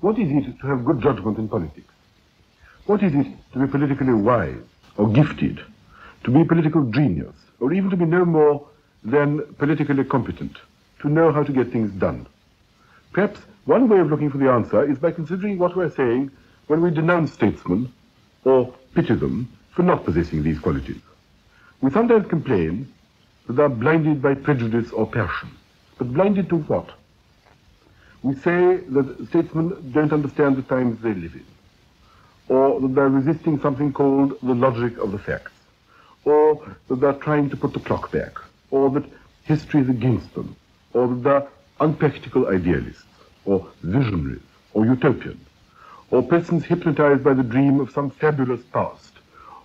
What is it to have good judgment in politics? What is it to be politically wise or gifted, to be a political genius, or even to be no more than politically competent, to know how to get things done? Perhaps one way of looking for the answer is by considering what we're saying when we denounce statesmen or pity them for not possessing these qualities. We sometimes complain that they're blinded by prejudice or passion. But blinded to what? We say that statesmen don't understand the times they live in, or that they're resisting something called the logic of the facts, or that they're trying to put the clock back, or that history is against them, or that they're unpractical idealists, or visionaries, or utopians, or persons hypnotized by the dream of some fabulous past,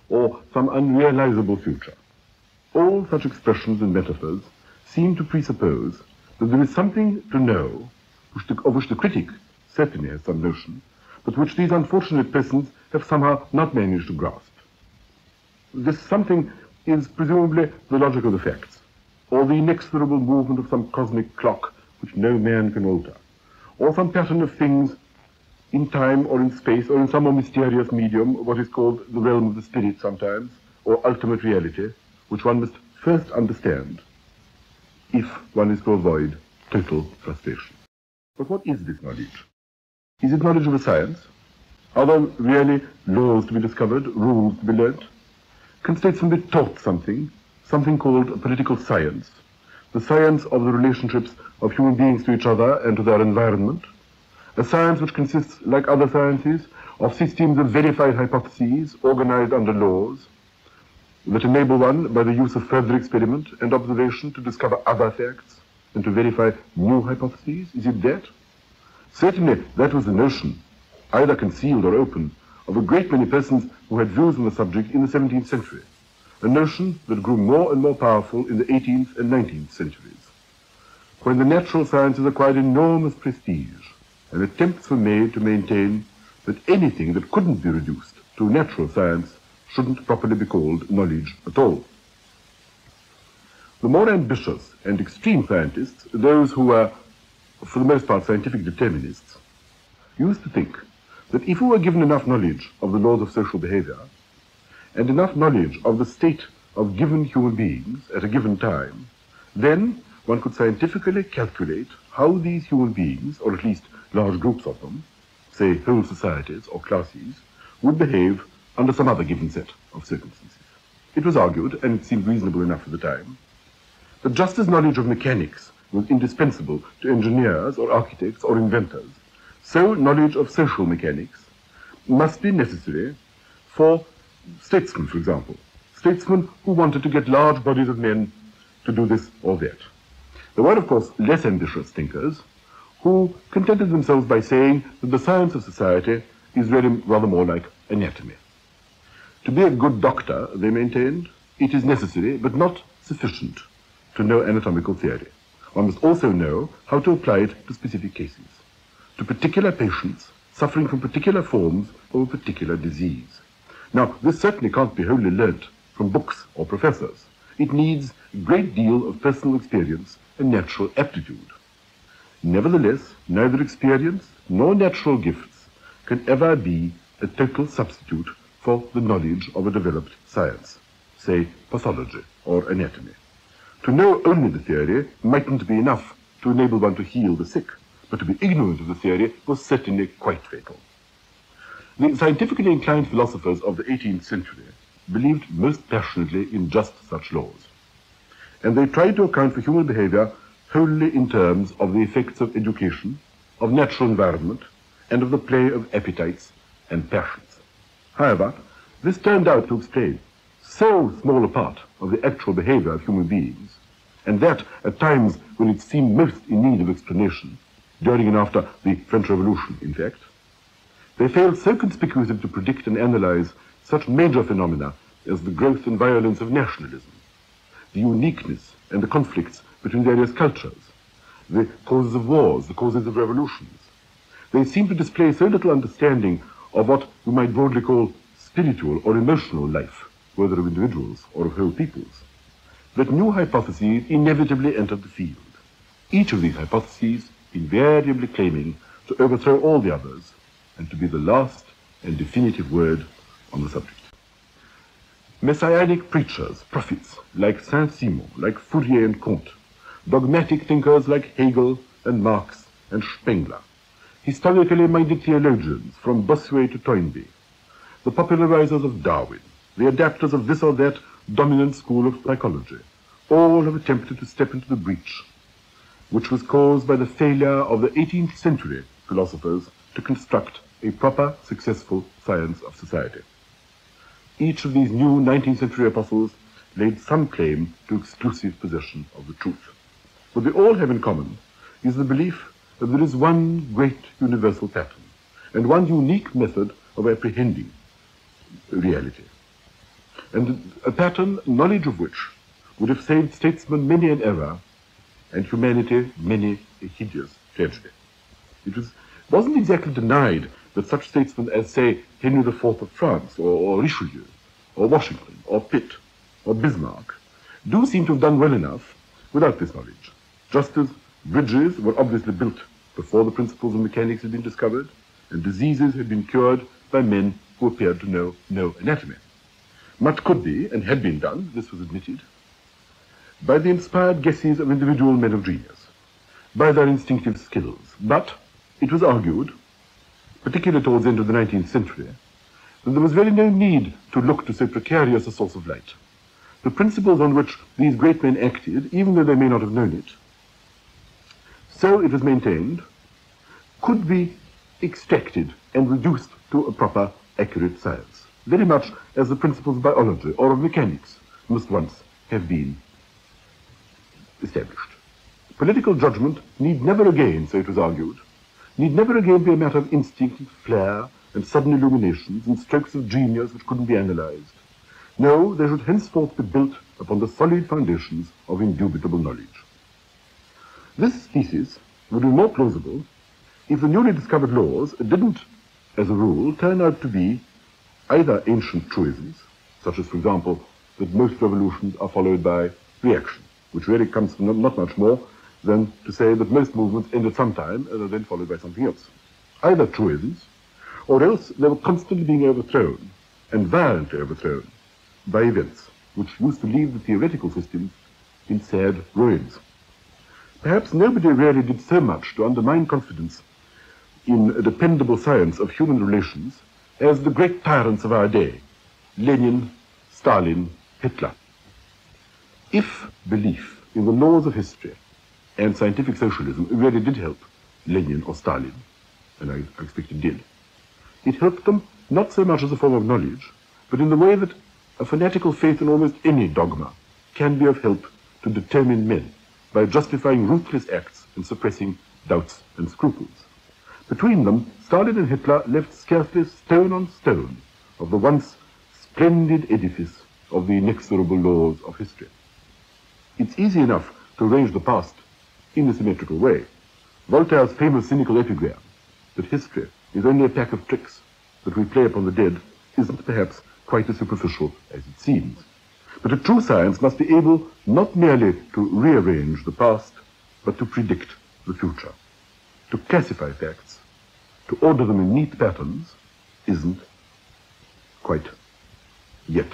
or some unrealizable future. All such expressions and metaphors seem to presuppose that there is something to know which the, of which the critic certainly has some notion, but which these unfortunate persons have somehow not managed to grasp. This something is presumably the logic of the facts, or the inexorable movement of some cosmic clock which no man can alter, or some pattern of things in time or in space or in some more mysterious medium, what is called the realm of the spirit sometimes, or ultimate reality, which one must first understand if one is to avoid total frustration. But what is this knowledge? Is it knowledge of a science? Are there really laws to be discovered, rules to be learnt? Can statesmen be taught something, something called political science, the science of the relationships of human beings to each other and to their environment, a science which consists, like other sciences, of systems of verified hypotheses organized under laws that enable one, by the use of further experiment and observation, to discover other facts and to verify new hypotheses? Is it that? Certainly, that was the notion, either concealed or open, of a great many persons who had views on the subject in the 17th century, a notion that grew more and more powerful in the 18th and 19th centuries, when the natural sciences acquired enormous prestige, and attempts were made to maintain that anything that couldn't be reduced to natural science shouldn't properly be called knowledge at all. The more ambitious and extreme scientists, those who were, for the most part, scientific determinists, used to think that if we were given enough knowledge of the laws of social behavior, and enough knowledge of the state of given human beings at a given time, then one could scientifically calculate how these human beings, or at least large groups of them, say whole societies or classes, would behave under some other given set of circumstances. It was argued, and it seemed reasonable enough at the time, that just as knowledge of mechanics was indispensable to engineers or architects or inventors, so knowledge of social mechanics must be necessary for statesmen, for example, statesmen who wanted to get large bodies of men to do this or that. There were, of course, less ambitious thinkers who contented themselves by saying that the science of society is really rather more like anatomy. To be a good doctor, they maintained, it is necessary, but not sufficient, to know anatomical theory. One must also know how to apply it to specific cases, to particular patients suffering from particular forms of a particular disease. Now, this certainly can't be wholly learnt from books or professors. It needs a great deal of personal experience and natural aptitude. Nevertheless, neither experience nor natural gifts can ever be a total substitute for the knowledge of a developed science, say pathology or anatomy. To know only the theory mightn't be enough to enable one to heal the sick, but to be ignorant of the theory was certainly quite fatal. The scientifically inclined philosophers of the 18th century believed most passionately in just such laws, and they tried to account for human behavior wholly in terms of the effects of education, of natural environment, and of the play of appetites and passions. However, this turned out to explain so small a part of the actual behavior of human beings, and that at times when it seemed most in need of explanation, during and after the French Revolution, in fact, they failed so conspicuously to predict and analyze such major phenomena as the growth and violence of nationalism, the uniqueness and the conflicts between various cultures, the causes of wars, the causes of revolutions. They seem to display so little understanding of what we might broadly call spiritual or emotional life, whether of individuals or of whole peoples, that new hypotheses inevitably entered the field, each of these hypotheses invariably claiming to overthrow all the others and to be the last and definitive word on the subject. Messianic preachers, prophets like Saint-Simon, like Fourier and Comte, dogmatic thinkers like Hegel and Marx and Spengler, historically minded theologians from Bossuet to Toynbee, the popularizers of Darwin, the adapters of this or that dominant school of psychology, all have attempted to step into the breach, which was caused by the failure of the 18th century philosophers to construct a proper, successful science of society. Each of these new 19th century apostles laid some claim to exclusive possession of the truth. What they all have in common is the belief that there is one great universal pattern and one unique method of apprehending reality. And a pattern, knowledge of which would have saved statesmen many an error and humanity many a hideous tragedy. It was, wasn't exactly denied that such statesmen as, say, Henry IV of France, or, or Richelieu, or Washington, or Pitt, or Bismarck, do seem to have done well enough without this knowledge, just as bridges were obviously built before the principles of mechanics had been discovered, and diseases had been cured by men who appeared to know no anatomy. Much could be, and had been done, this was admitted, by the inspired guesses of individual men of genius, by their instinctive skills. But it was argued, particularly towards the end of the 19th century, that there was really no need to look to so precarious a source of light. The principles on which these great men acted, even though they may not have known it, so it was maintained, could be extracted and reduced to a proper, accurate science, very much as the principles of biology or of mechanics must once have been established. Political judgment need never again, so it was argued, need never again be a matter of instinct and flair and sudden illuminations and strokes of genius which couldn't be analyzed. No, they should henceforth be built upon the solid foundations of indubitable knowledge. This thesis would be more plausible if the newly discovered laws didn't, as a rule, turn out to be either ancient truisms, such as, for example, that most revolutions are followed by reaction, which really comes from not much more than to say that most movements end at some time and are then followed by something else. Either truisms, or else they were constantly being overthrown, and violently overthrown, by events which used to leave the theoretical systems in sad ruins. Perhaps nobody really did so much to undermine confidence in a dependable science of human relations as the great tyrants of our day, Lenin, Stalin, Hitler. If belief in the laws of history and scientific socialism really did help Lenin or Stalin, and I, I expect it did, it helped them not so much as a form of knowledge, but in the way that a fanatical faith in almost any dogma can be of help to determine men by justifying ruthless acts and suppressing doubts and scruples. Between them, Stalin and Hitler left scarcely stone on stone of the once splendid edifice of the inexorable laws of history. It's easy enough to arrange the past in a symmetrical way. Voltaire's famous cynical epigram that history is only a pack of tricks that we play upon the dead isn't perhaps quite as superficial as it seems. But a true science must be able not merely to rearrange the past, but to predict the future. To classify facts, to order them in neat patterns, isn't quite yet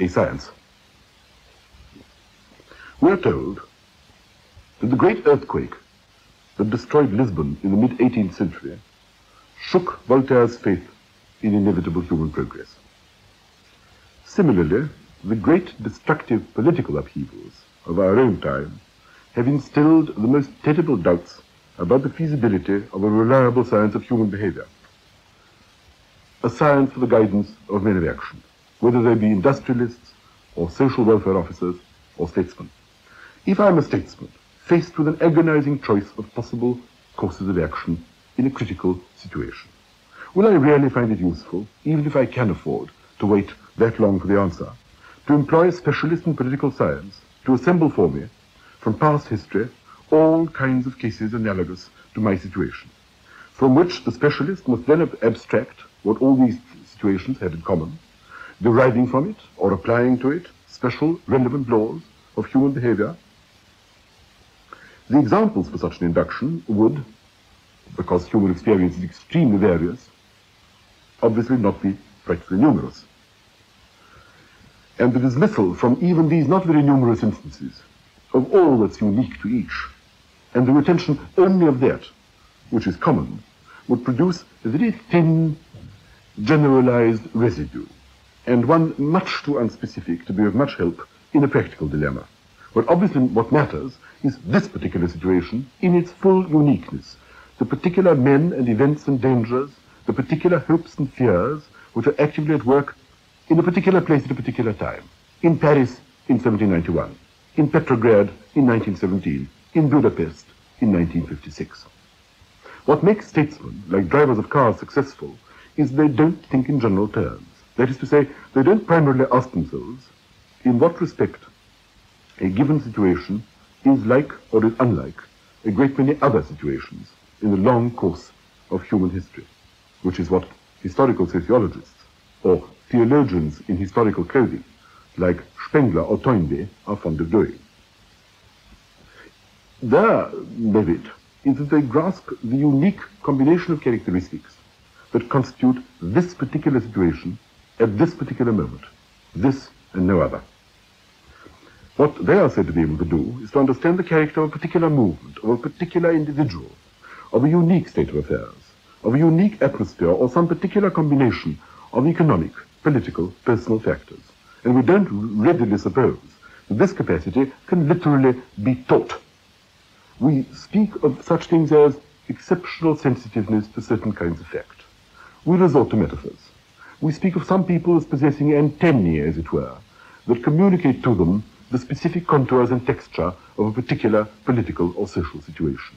a science. We are told that the great earthquake that destroyed Lisbon in the mid-18th century shook Voltaire's faith in inevitable human progress. Similarly, the great destructive political upheavals of our own time have instilled the most terrible doubts about the feasibility of a reliable science of human behavior, a science for the guidance of men of action, whether they be industrialists or social welfare officers or statesmen. If I'm a statesman faced with an agonizing choice of possible courses of action in a critical situation. Will I really find it useful, even if I can afford to wait that long for the answer, to employ a specialist in political science to assemble for me, from past history, all kinds of cases analogous to my situation, from which the specialist must then abstract what all these situations had in common, deriving from it or applying to it special relevant laws of human behavior. The examples for such an induction would because human experience is extremely various, obviously not be frightfully numerous. And the dismissal from even these not very numerous instances of all that's unique to each, and the retention only of that which is common, would produce a very thin, generalized residue, and one much too unspecific to be of much help in a practical dilemma. But obviously what matters is this particular situation in its full uniqueness, the particular men and events and dangers, the particular hopes and fears which are actively at work in a particular place at a particular time. In Paris in 1791, in Petrograd in 1917, in Budapest in 1956. What makes statesmen, like drivers of cars, successful is they don't think in general terms. That is to say, they don't primarily ask themselves in what respect a given situation is like or is unlike a great many other situations in the long course of human history, which is what historical sociologists or theologians in historical clothing like Spengler or Toynbee are fond of doing. Their merit is that they grasp the unique combination of characteristics that constitute this particular situation at this particular moment, this and no other. What they are said to be able to do is to understand the character of a particular movement, of a particular individual, of a unique state of affairs, of a unique atmosphere, or some particular combination of economic, political, personal factors. And we don't readily suppose that this capacity can literally be taught. We speak of such things as exceptional sensitiveness to certain kinds of fact. We resort to metaphors. We speak of some people as possessing antennae, as it were, that communicate to them the specific contours and texture of a particular political or social situation.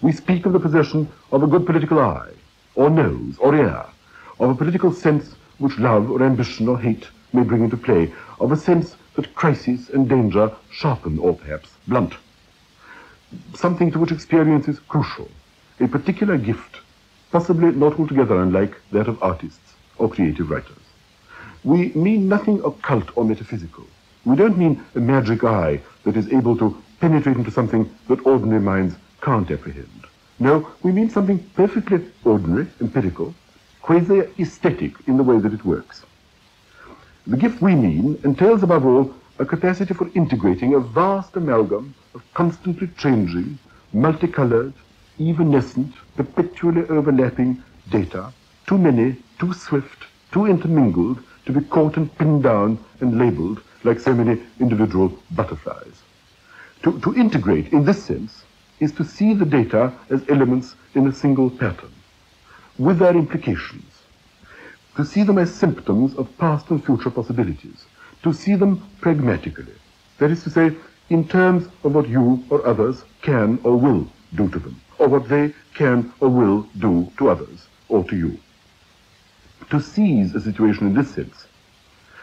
We speak of the possession of a good political eye, or nose, or ear, of a political sense which love or ambition or hate may bring into play, of a sense that crisis and danger sharpen or perhaps blunt. Something to which experience is crucial, a particular gift, possibly not altogether unlike that of artists or creative writers. We mean nothing occult or metaphysical. We don't mean a magic eye that is able to penetrate into something that ordinary minds can't apprehend. No, we mean something perfectly ordinary, empirical, quasi-aesthetic in the way that it works. The gift we mean entails above all a capacity for integrating a vast amalgam constantly changing, multicolored, evanescent, perpetually overlapping data, too many, too swift, too intermingled to be caught and pinned down and labeled like so many individual butterflies. To, to integrate, in this sense, is to see the data as elements in a single pattern, with their implications, to see them as symptoms of past and future possibilities, to see them pragmatically, that is to say, in terms of what you or others can or will do to them, or what they can or will do to others or to you. To seize a situation in this sense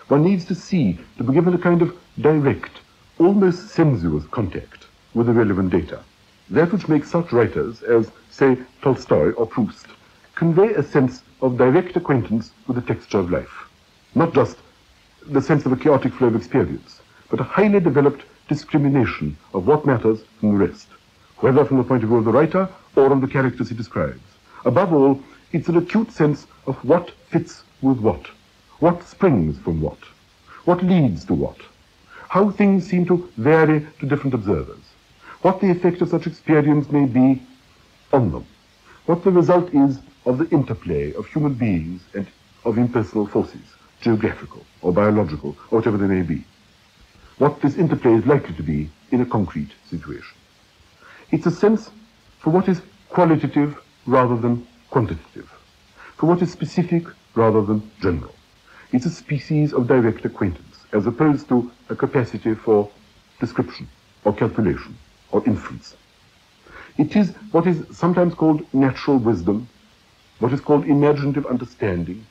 one needs to see to be given a kind of direct, almost sensuous contact with the relevant data. That which makes such writers as, say, Tolstoy or Proust convey a sense of direct acquaintance with the texture of life. Not just the sense of a chaotic flow of experience, but a highly developed discrimination of what matters from the rest, whether from the point of view of the writer or on the characters he describes. Above all, it's an acute sense of what fits with what. What springs from what? What leads to what? How things seem to vary to different observers. What the effect of such experience may be on them. What the result is of the interplay of human beings and of impersonal forces, geographical or biological or whatever they may be. What this interplay is likely to be in a concrete situation. It's a sense for what is qualitative rather than quantitative, for what is specific rather than general. It's a species of direct acquaintance, as opposed to a capacity for description, or calculation, or inference. It is what is sometimes called natural wisdom, what is called imaginative understanding,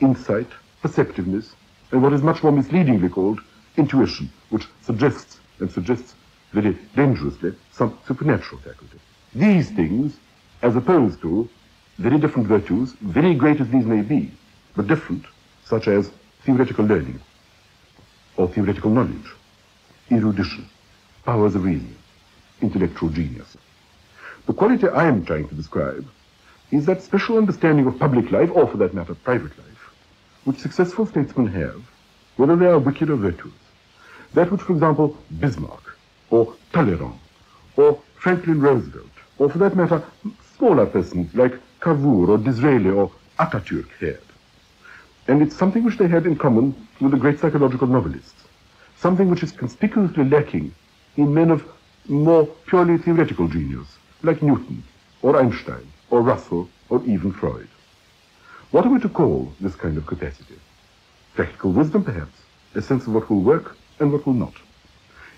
insight, perceptiveness, and what is much more misleadingly called intuition, which suggests, and suggests very dangerously, some supernatural faculty. These things, as opposed to very different virtues, very great as these may be, but different, such as theoretical learning or theoretical knowledge, erudition, powers of reasoning, intellectual genius. The quality I am trying to describe is that special understanding of public life, or for that matter, private life, which successful statesmen have, whether they are wicked or virtuous. That which, for example, Bismarck, or Talleyrand, or Franklin Roosevelt, or for that matter, smaller persons like Cavour or Disraeli or Atatürk had. And it's something which they had in common with the great psychological novelists, something which is conspicuously lacking in men of more purely theoretical genius, like Newton, or Einstein, or Russell, or even Freud. What are we to call this kind of capacity? Practical wisdom, perhaps, a sense of what will work and what will not.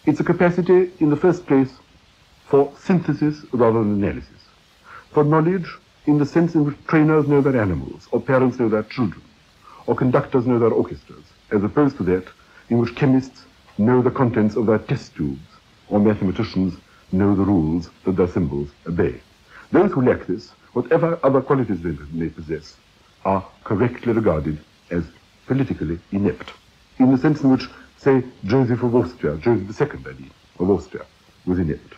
It's a capacity, in the first place, for synthesis rather than analysis, for knowledge in the sense in which trainers know their animals, or parents know their children, or conductors know their orchestras, as opposed to that in which chemists know the contents of their test tubes, or mathematicians know the rules that their symbols obey. Those who lack this, whatever other qualities they may possess, are correctly regarded as politically inept, in the sense in which, say, Joseph of Austria, Joseph II, I mean, of Austria, was inept.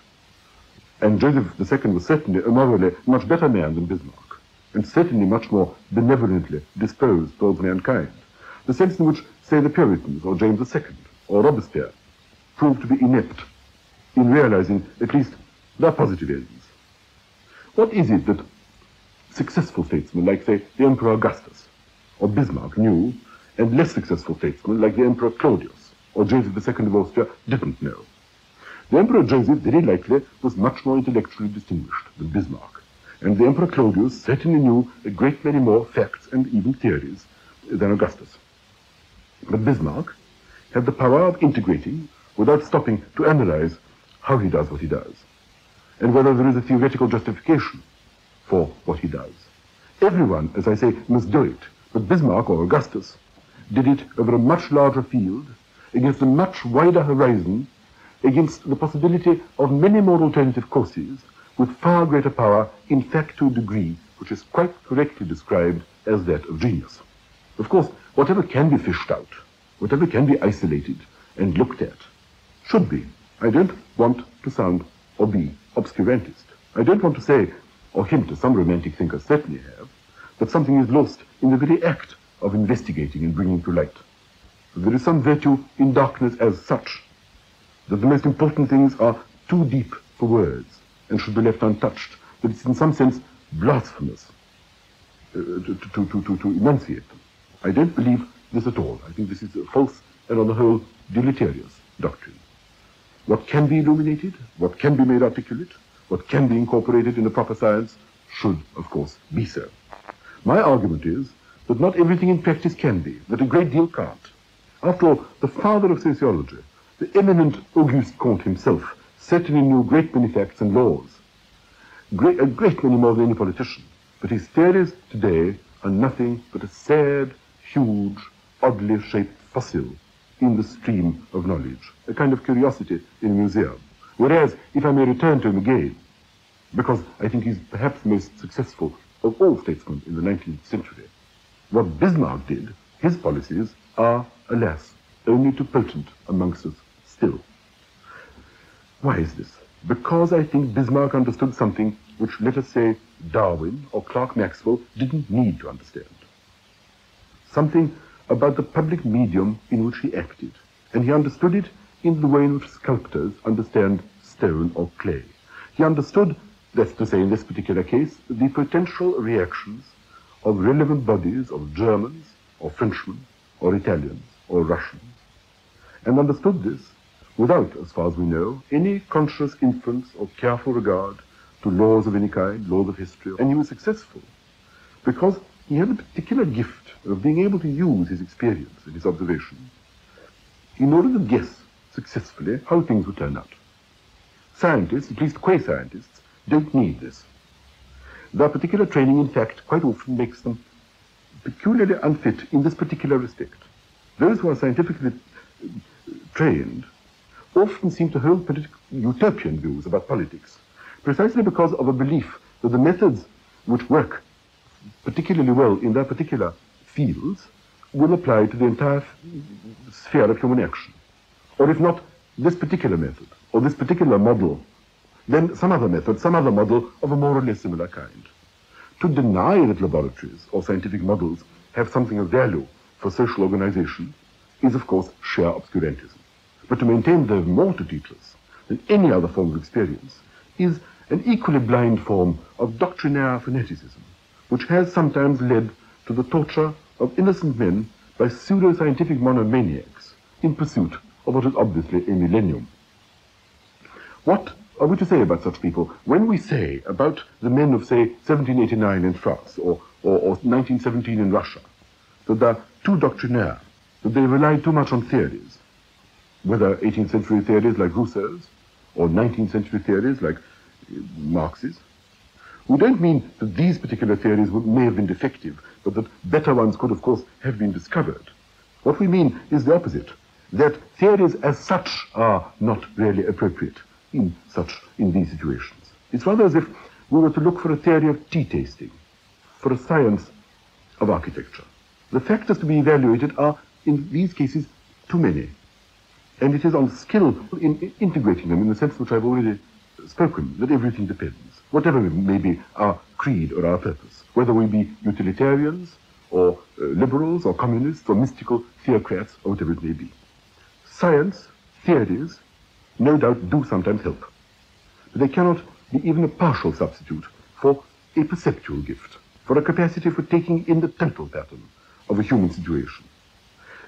And Joseph II was certainly uh, a morally much better man than Bismarck, and certainly much more benevolently disposed towards mankind. The sense in which, say, the Puritans, or James II, or Robespierre, proved to be inept in realizing at least their positive ends. What is it that successful statesmen, like, say, the Emperor Augustus, or Bismarck, knew, and less successful statesmen, like the Emperor Claudius, or Joseph II of Austria, didn't know? The Emperor Joseph, very likely, was much more intellectually distinguished than Bismarck, and the Emperor Claudius certainly knew a great many more facts and even theories than Augustus. But Bismarck had the power of integrating without stopping to analyze how he does what he does, and whether there is a theoretical justification for what he does. Everyone, as I say, must do it, but Bismarck or Augustus did it over a much larger field, against a much wider horizon, against the possibility of many more alternative courses, with far greater power, in fact to a degree which is quite correctly described as that of genius. Of course, whatever can be fished out, whatever can be isolated and looked at, should be. I don't want to sound or be obscurantist. I don't want to say, or hint, as some romantic thinkers certainly have, that something is lost in the very act of investigating and bringing to light. There is some virtue in darkness as such, that the most important things are too deep for words and should be left untouched, that it's in some sense blasphemous uh, to, to, to, to, enunciate them. I don't believe this at all. I think this is a false and on the whole deleterious doctrine. What can be illuminated, what can be made articulate, what can be incorporated in the proper science should, of course, be so. My argument is that not everything in practice can be, that a great deal can't. After all, the father of sociology, the eminent Auguste Comte himself, certainly knew great many facts and laws, great, a great many more than any politician. But his theories today are nothing but a sad, huge, oddly shaped fossil in the stream of knowledge, a kind of curiosity in a museum. Whereas, if I may return to him again, because I think he's perhaps the most successful of all statesmen in the 19th century, what Bismarck did, his policies are, alas, only too potent amongst us still. Why is this? Because I think Bismarck understood something which, let us say, Darwin or Clerk Maxwell didn't need to understand. Something about the public medium in which he acted, and he understood it in the way in which sculptors understand stone or clay. He understood, that's to say in this particular case, the potential reactions of relevant bodies of Germans or Frenchmen or Italians or Russians, and understood this without, as far as we know, any conscious inference or careful regard to laws of any kind, laws of history, and he was successful because he had a particular gift of being able to use his experience and his observation in order to guess successfully how things would turn out. Scientists, at least quasi-scientists, don't need this. Their particular training, in fact, quite often makes them peculiarly unfit in this particular respect. Those who are scientifically trained often seem to hold utopian views about politics, precisely because of a belief that the methods which work particularly well in their particular fields will apply to the entire sphere of human action. Or if not this particular method, or this particular model, then some other method, some other model of a more or less similar kind. To deny that laboratories or scientific models have something of value for social organization is, of course, sheer obscurantism. But to maintain they have more to teach us than any other form of experience is an equally blind form of doctrinaire fanaticism, which has sometimes led to the torture of innocent men by pseudo-scientific monomaniacs in pursuit of what is obviously a millennium. What are we to say about such people? When we say about the men of, say, 1789 in France or, or, or 1917 in Russia, that they're too doctrinaire, that they rely too much on theories, whether 18th century theories like Rousseau's or 19th century theories like uh, Marx's, we don't mean that these particular theories may have been defective, but that better ones could, of course, have been discovered. What we mean is the opposite, that theories as such are not really appropriate in such, in these situations. It's rather as if we were to look for a theory of tea tasting, for a science of architecture. The factors to be evaluated are, in these cases, too many. And it is on skill in integrating them in the sense which I've already spoken, that everything depends, whatever may be our creed or our purpose, whether we be utilitarians or uh, liberals or communists or mystical theocrats or whatever it may be. Science, theories, no doubt do sometimes help. But they cannot be even a partial substitute for a perceptual gift, for a capacity for taking in the total pattern of a human situation.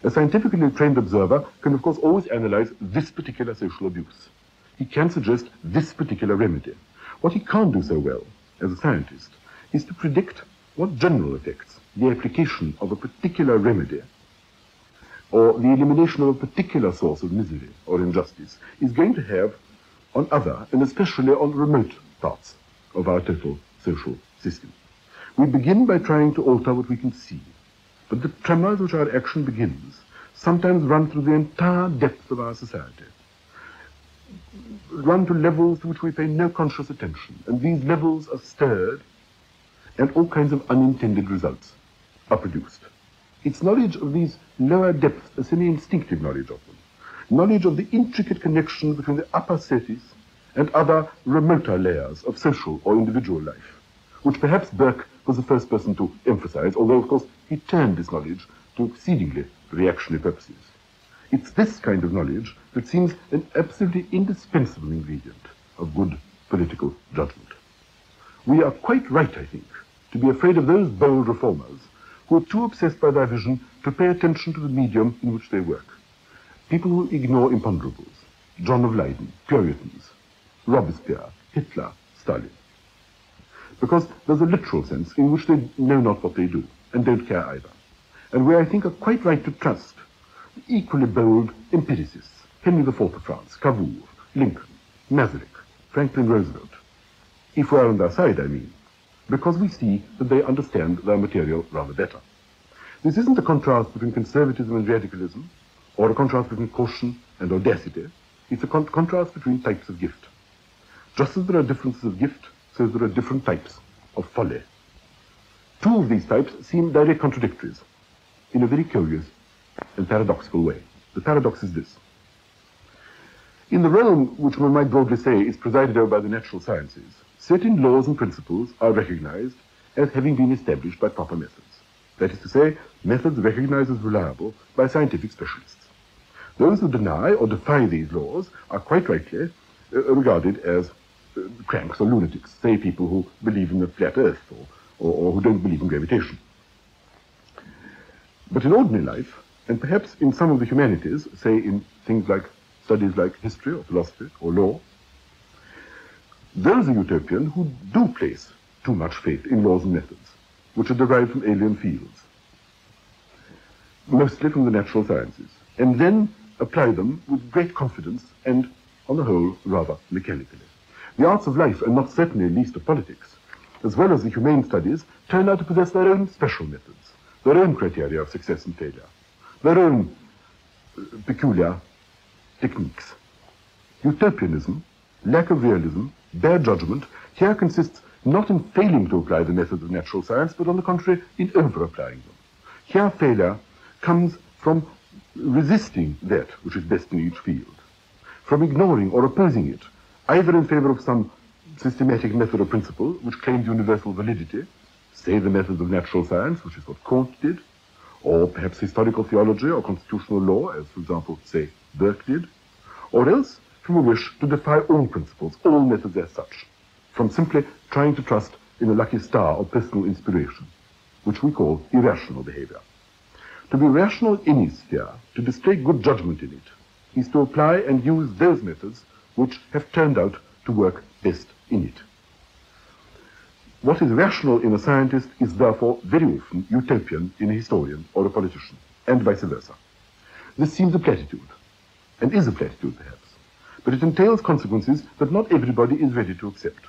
A scientifically trained observer can, of course, always analyze this particular social abuse. He can suggest this particular remedy. What he can't do so well as a scientist is to predict what general effects the application of a particular remedy or the elimination of a particular source of misery or injustice is going to have on other, and especially on remote parts of our total social system. We begin by trying to alter what we can see, but the tremors which our action begins sometimes run through the entire depth of our society, run to levels to which we pay no conscious attention, and these levels are stirred, and all kinds of unintended results are produced. It's knowledge of these lower depths, a semi-instinctive knowledge of them. Knowledge of the intricate connection between the upper cities and other remoter layers of social or individual life, which perhaps Burke was the first person to emphasize, although, of course, he turned this knowledge to exceedingly reactionary purposes. It's this kind of knowledge that seems an absolutely indispensable ingredient of good political judgment. We are quite right, I think, to be afraid of those bold reformers who are too obsessed by their vision to pay attention to the medium in which they work. People who ignore imponderables, John of Leyden, Puritans, Robespierre, Hitler, Stalin. Because there's a literal sense in which they know not what they do and don't care either. And where I think are quite right to trust equally bold empiricists, Henry IV of France, Cavour, Lincoln, Masaryk, Franklin Roosevelt. If we're on their side, I mean because we see that they understand their material rather better. This isn't a contrast between conservatism and radicalism, or a contrast between caution and audacity. It's a con contrast between types of gift. Just as there are differences of gift, so there are different types of folly. Two of these types seem direct contradictories in a very curious and paradoxical way. The paradox is this. In the realm which one might broadly say is presided over by the natural sciences, certain laws and principles are recognized as having been established by proper methods. That is to say, methods recognized as reliable by scientific specialists. Those who deny or defy these laws are quite rightly uh, regarded as uh, cranks or lunatics, say people who believe in the flat earth or, or, or who don't believe in gravitation. But in ordinary life, and perhaps in some of the humanities, say in things like studies like history or philosophy or law, there is a utopian who do place too much faith in laws and methods, which are derived from alien fields, mostly from the natural sciences, and then apply them with great confidence and, on the whole, rather mechanically. The arts of life, and not certainly least of politics, as well as the humane studies, turn out to possess their own special methods, their own criteria of success and failure, their own uh, peculiar techniques. Utopianism, lack of realism, Bad judgment here consists not in failing to apply the methods of natural science, but on the contrary, in over-applying them. Here failure comes from resisting that which is best in each field, from ignoring or opposing it, either in favor of some systematic method or principle which claims universal validity, say the methods of natural science, which is what Comte did, or perhaps historical theology or constitutional law, as, for example, say, Burke did, or else from a wish to defy all principles, all methods as such, from simply trying to trust in a lucky star or personal inspiration, which we call irrational behavior. To be rational in any sphere, to display good judgment in it, is to apply and use those methods which have turned out to work best in it. What is rational in a scientist is therefore very often utopian in a historian or a politician, and vice versa. This seems a platitude, and is a platitude perhaps, but it entails consequences that not everybody is ready to accept.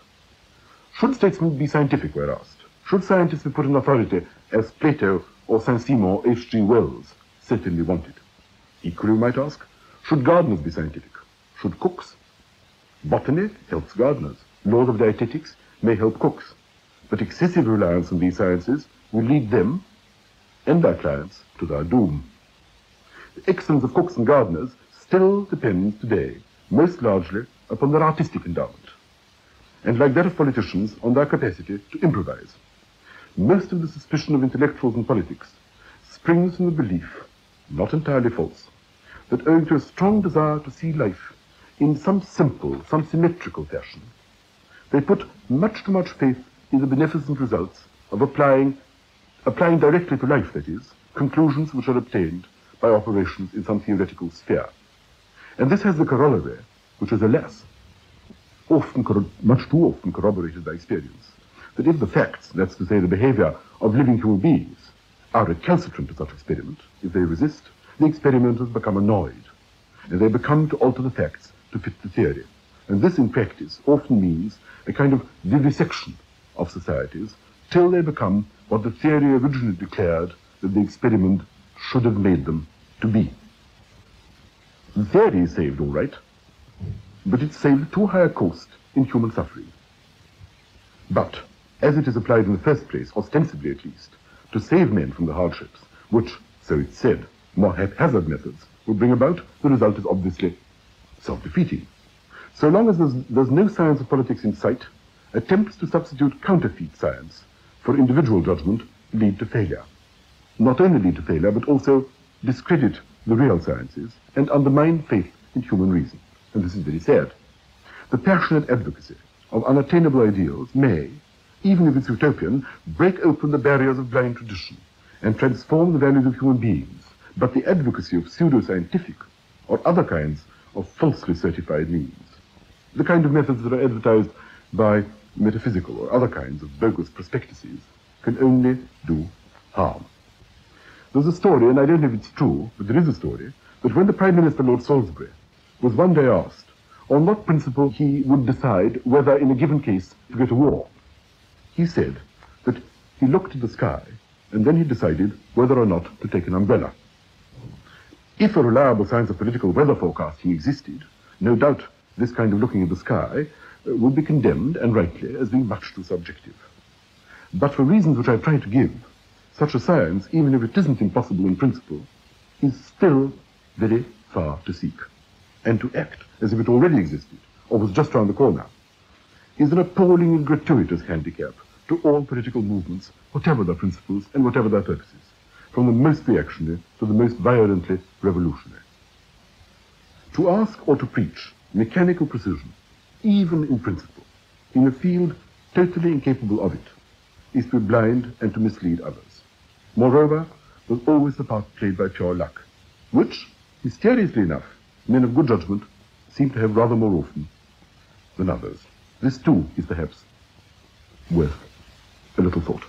Should statesmen be scientific, we're asked? Should scientists be put in authority as Plato or Saint-Simon or H.G. Wells certainly wanted? Equally, we might ask, should gardeners be scientific? Should cooks? Botany helps gardeners. Laws of dietetics may help cooks. But excessive reliance on these sciences will lead them and their clients to their doom. The excellence of cooks and gardeners still depends today most largely upon their artistic endowment, and like that of politicians, on their capacity to improvise. Most of the suspicion of intellectuals in politics springs from the belief, not entirely false, that owing to a strong desire to see life in some simple, some symmetrical fashion, they put much too much faith in the beneficent results of applying, applying directly to life, that is, conclusions which are obtained by operations in some theoretical sphere. And this has the corollary, which is, alas, often, much too often corroborated by experience, that if the facts, that's to say the behavior of living human beings, are recalcitrant to such experiment, if they resist, the experimenters become annoyed, and they become to alter the facts to fit the theory. And this, in practice, often means a kind of vivisection of societies till they become what the theory originally declared that the experiment should have made them to be. The theory saved, all right, but it's saved too high a cost in human suffering. But, as it is applied in the first place, ostensibly at least, to save men from the hardships, which, so it's said, more haphazard methods will bring about, the result is obviously self-defeating. So long as there's, there's no science of politics in sight, attempts to substitute counterfeit science for individual judgment lead to failure. Not only lead to failure, but also discredit the real sciences and undermine faith in human reason. And this is very sad. The passionate advocacy of unattainable ideals may, even if it's utopian, break open the barriers of blind tradition and transform the values of human beings. But the advocacy of pseudoscientific or other kinds of falsely certified means, the kind of methods that are advertised by metaphysical or other kinds of bogus prospectuses, can only do harm. There's a story, and I don't know if it's true, but there is a story, that when the Prime Minister, Lord Salisbury, was one day asked on what principle he would decide whether in a given case to go to war, he said that he looked at the sky and then he decided whether or not to take an umbrella. If a reliable science of political weather forecasting existed, no doubt this kind of looking at the sky uh, would be condemned, and rightly, as being much too subjective. But for reasons which I've tried to give, such a science, even if it isn't impossible in principle, is still very far to seek. And to act as if it already existed, or was just round the corner, is an appalling and gratuitous handicap to all political movements, whatever their principles and whatever their purposes, from the most reactionary to the most violently revolutionary. To ask or to preach mechanical precision even in principle, in a field totally incapable of it, is to be blind and to mislead others. Moreover, there's always the part played by pure luck, which, mysteriously enough, men of good judgment seem to have rather more often than others. This too is perhaps worth a little thought.